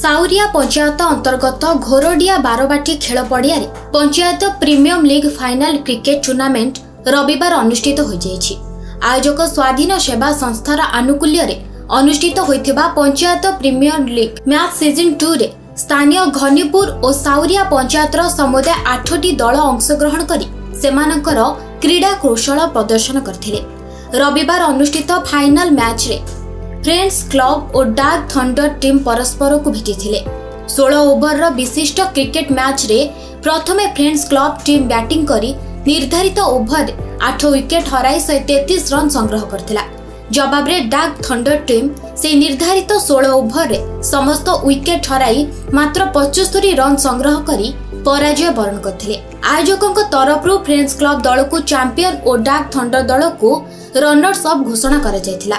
ସାଉରିଆ ପଞ୍ଚାୟତ ଅନ୍ତର୍ଗତ ଘୋରଡିଆ ବାରବାଟୀ ଖେଳ ପଡ଼ିଆରେ panchayat premium league final cricket tournament ରବିବାର ଅନୁଷ୍ଠିତ ହୋଇଯାଇଛି। ଆୟୋଜକ ସ୍ୱାଧୀନ ସେବା ସଂସ୍ଥାର ଆନୁକୂଲ୍ୟରେ ଅନୁଷ୍ଠିତ ହୋଇଥିବା panchayat premier league match season ଟୁରେ ସ୍ଥାନୀୟ ଘନିପୁର ଓ ସାଉରିଆ ପଞ୍ଚାୟତର ସମୁଦାୟ ଆଠଟି ଦଳ ଅଂଶଗ୍ରହଣ କରି ସେମାନଙ୍କର କ୍ରୀଡ଼ା କୌଶଳ ପ୍ରଦର୍ଶନ କରିଥିଲେ। ରବିବାର ଅନୁଷ୍ଠିତ ଫାଇନାଲ ମ୍ୟାଚ୍ରେ ଫ୍ରେଣ୍ଡସ୍ କ୍ଲବ ଓ ଡାର୍କ ଥଣ୍ଡର ଟିମ୍ ପରସ୍ପରକୁ ଭେଟିଥିଲେ। ଷୋହଳ ଓଭରର ବିଶିଷ୍ଟ କ୍ରିକେଟ ମ୍ୟାଚ୍ରେ ପ୍ରଥମେ ଫ୍ରେଣ୍ଡସ୍ କ୍ଲବ ଟିମ୍ ବ୍ୟାଟିଂ କରି ନିର୍ଦ୍ଧାରିତ ଓଭରରେ ଆଠ ୱିକେଟ୍ ହରାଇ ଶହେ ତେତିଶ ରନ୍ ସଂଗ୍ରହ କରିଥିଲା। ଜବାବରେ ଡାର୍କ ଥଣ୍ଡର ଟିମ୍ ସେହି ନିର୍ଦ୍ଧାରିତ ଷୋହଳ ଓଭରରେ ସମସ୍ତ ୱିକେଟ୍ ହରାଇ ମାତ୍ର ପଚସ୍ତରୀ ରନ୍ ସଂଗ୍ରହ କରି ପରାଜୟ ବରଣ କରିଥିଲେ। ଆୟୋଜକଙ୍କ ତରଫରୁ ଫ୍ରେଣ୍ଡସ୍ କ୍ଲବ ଦଳକୁ ଚାମ୍ପିୟନ ଓ ଡାର୍କ ଥଣ୍ଡର ଦଳକୁ ରନର୍ସ ଅପ୍ ଘୋଷଣା କରାଯାଇଥିଲା।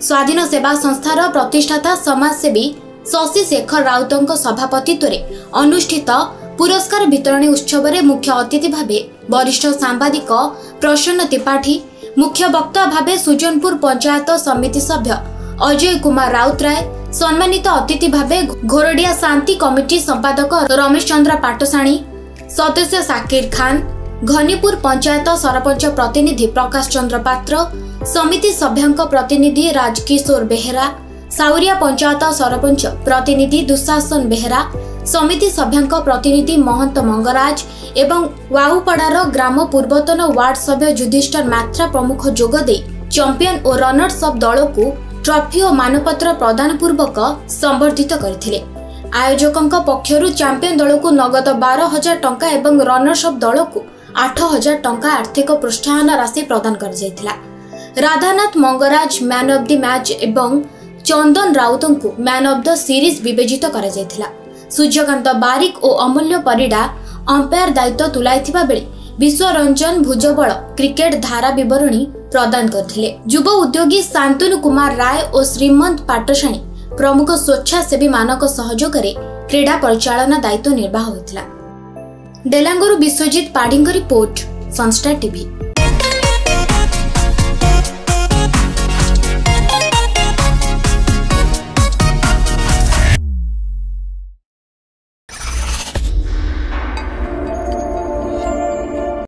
ସ୍ୱାଧୀନ ସେବା ସଂସ୍ଥାର ପ୍ରତିଷ୍ଠାତା ସମାଜସେବୀ ଶଶି ଶେଖର ରାଉତଙ୍କ ସଭାପତିତ୍ୱରେ ଅନୁଷ୍ଠିତ ପୁରସ୍କାର ବିତରଣୀ ଉତ୍ସବରେ ମୁଖ୍ୟ ଅତିଥି ଭାବେ ବରିଷ୍ଠ ସାମ୍ବାଦିକ ପ୍ରସନ୍ନ ତ୍ରିପାଠୀ ମୁଖ୍ୟ ବକ୍ତା ଭାବେ ସୁଜନପୁର ପଞ୍ଚାୟତ ସମିତି ସଭ୍ୟ ଅଜୟ କୁମାର ରାଉତରାୟ ସମ୍ମାନିତ ଅତିଥି ଭାବେ ଘୋରଡିଆ ଶାନ୍ତି କମିଟି ସମ୍ପାଦକ ରମେଶ ଚନ୍ଦ୍ର ପାଟଶାଣୀ ସଦସ୍ୟ ସାକିର ଖାନ ଘନିପୁର ପଞ୍ଚାୟତ ସରପଞ୍ଚ ପ୍ରତିନିଧି ପ୍ରକାଶ ଚନ୍ଦ୍ର ପାତ୍ର ସମିତି ସଭ୍ୟଙ୍କ ପ୍ରତିନିଧି ରାଜକିଶୋର ବେହେରା ସାଉରିଆ ପଞ୍ଚାୟତ ସରପଞ୍ଚ ପ୍ରତିନିଧି ଦୁଶାସନ ବେହେରା ସମିତି ସଭ୍ୟଙ୍କ ପ୍ରତିନିଧି ମହନ୍ତ ମଙ୍ଗରାଜ ଏବଂ ୱାଉପଡ଼ାର ଗ୍ରାମ ପୂର୍ବତନ ୱାର୍ଡ ସଭ୍ୟ ଯୁଧିଷ୍ଠର ମାତ୍ରା ପ୍ରମୁଖ ଯୋଗ ଦେଇ ଚମ୍ପିୟନ ଓ ରନର୍ସ ଅଫ୍ ଦଳକୁ ଟ୍ରଫି ଓ ମାନପତ୍ର ପ୍ରଦାନ ପୂର୍ବକ ସମ୍ବର୍ଦ୍ଧିତ କରିଥିଲେ। ଆୟୋଜକଙ୍କ ପକ୍ଷରୁ ଚାମ୍ପିୟନ ଦଳକୁ ନଗଦ ବାର ହଜାର ଟଙ୍କା ଏବଂ ରନର୍ସ ଅଫ୍ ଦଳକୁ ଆଠ ହଜାର ଟଙ୍କା ଆର୍ଥିକ ପ୍ରୋତ୍ସାହନ ରାଶି ପ୍ରଦାନ କରାଯାଇଥିଲା। Radhanath Mangaraj man of the match ଏବଂ ଚନ୍ଦନ ରାଉତଙ୍କୁ ମ୍ୟାନ୍ ଅଫ୍ ଦ ସିରିଜ୍ ବିବେଚିତ କରାଯାଇଥିଲା। ସୂର୍ଯ୍ୟକାନ୍ତ ବାରିକ ଓ ଅମୂଲ୍ୟ ପରିଡ଼ା ଅମ୍ପାୟାର ଦାୟିତ୍ୱ ତୁଲାଇଥିବା ବେଳେ ବିଶ୍ୱରଞ୍ଜନ ଭୁଜବଳ କ୍ରିକେଟ ଧାରା ବିବରଣୀ ପ୍ରଦାନ କରିଥିଲେ। ଯୁବ ଉଦ୍ୟୋଗୀ ଶାନ୍ତନୁ କୁମାର ରାୟ ଓ ଶ୍ରୀମନ୍ତ ପାଟଶାଣୀ ପ୍ରମୁଖ ସ୍ୱେଚ୍ଛାସେବୀମାନଙ୍କ ସହଯୋଗରେ କ୍ରୀଡ଼ା ପରିଚାଳନା ଦାୟିତ୍ୱ ନିର୍ବାହ ହୋଇଥିଲା। ଡେଲାଙ୍ଗରୁ ବିଶ୍ୱଜିତ ପାଢ଼ୀଙ୍କ ରିପୋର୍ଟ ସନଷ୍ଟାର ଟିଭି।